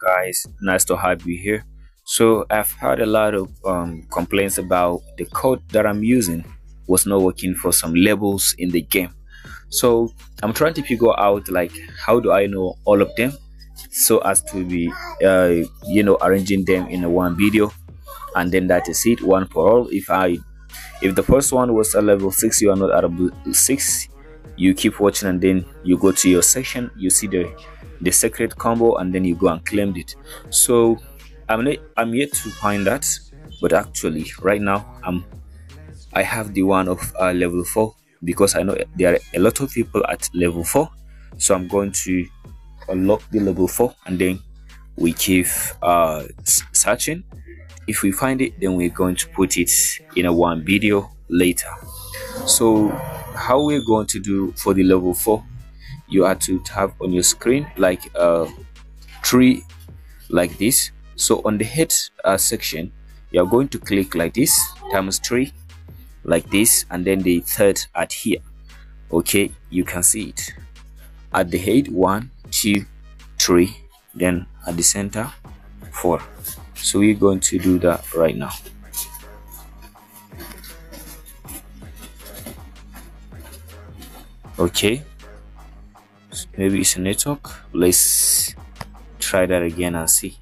guys nice to have you here. So i've had a lot of um, complaints about the code that i'm using was not working for some levels in the game. So i'm trying to figure out like how do i know all of them? So as to be uh, you know arranging them in one video. And then that is it one for all. If i if the first one was a level six you are not at level six you keep watching and then you go to your section you see the the secret combo and then you go and claim it. So i'm not, i'm yet to find that but actually right now i'm i have the one of uh, level four because i know there are a lot of people at level four. So i'm going to unlock the level four and then we keep uh searching. If we find it then we're going to put it in a one video later. So how we're going to do for the level 4 you have to have on your screen like a tree like this. So on the head uh, section you're going to click like this times 3 like this and then the third at here. Okay you can see it. At the head one two three then at the center four. So we're going to do that right now okay. Maybe it's a network. Let's try that again and see.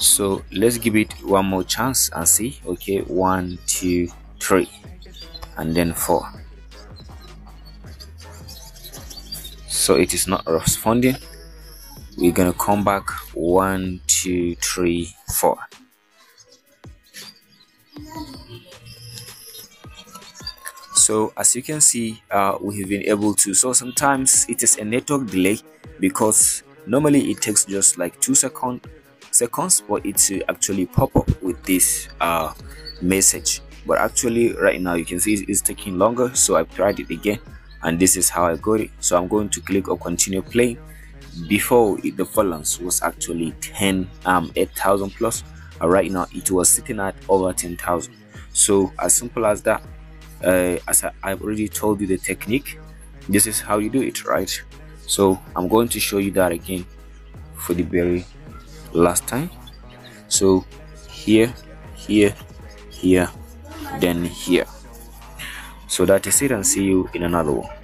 So let's give it one more chance and see. Okay one two three and then four. So it is not responding. We're gonna come back. One two three four so as you can see uh, we have been able to so sometimes it is a network delay because normally it takes just like two second seconds for it to actually pop up with this uh, message. But actually right now you can see it's taking longer. So I've tried it again and this is how I got it. So I'm going to click on continue playing. Before it, the balance was actually 10 um 8000 plus. Uh, right now it was sitting at over 10,000 so as simple as that uh, as I, I've already told you the technique this is how you do it right? So I'm going to show you that again for the very last time. So here here here then here. So that is it. And see you in another one